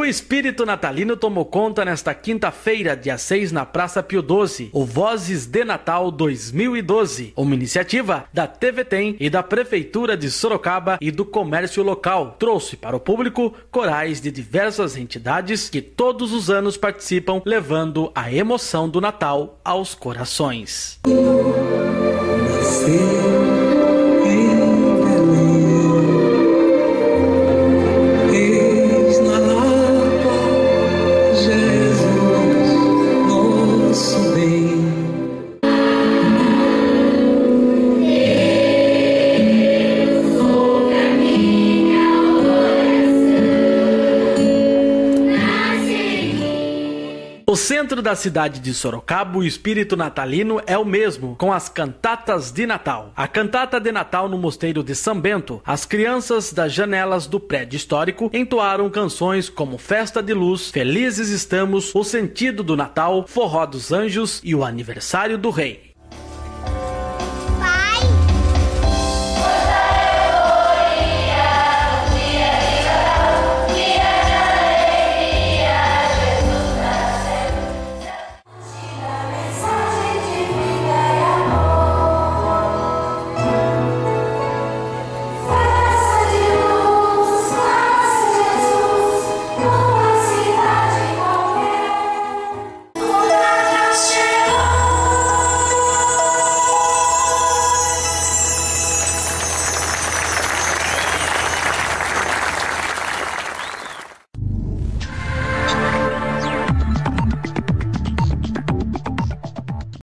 O espírito natalino tomou conta nesta quinta-feira, dia 6, na Praça Pio XII, o Vozes de Natal 2012, uma iniciativa da TV Tem e da Prefeitura de Sorocaba e do comércio local. Trouxe para o público corais de diversas entidades que todos os anos participam, levando a emoção do Natal aos corações. O centro da cidade de Sorocaba, o espírito natalino é o mesmo, com as cantatas de Natal. A cantata de Natal no Mosteiro de São Bento, as crianças das janelas do prédio histórico entoaram canções como Festa de Luz, Felizes Estamos, O Sentido do Natal, Forró dos Anjos e o Aniversário do Rei.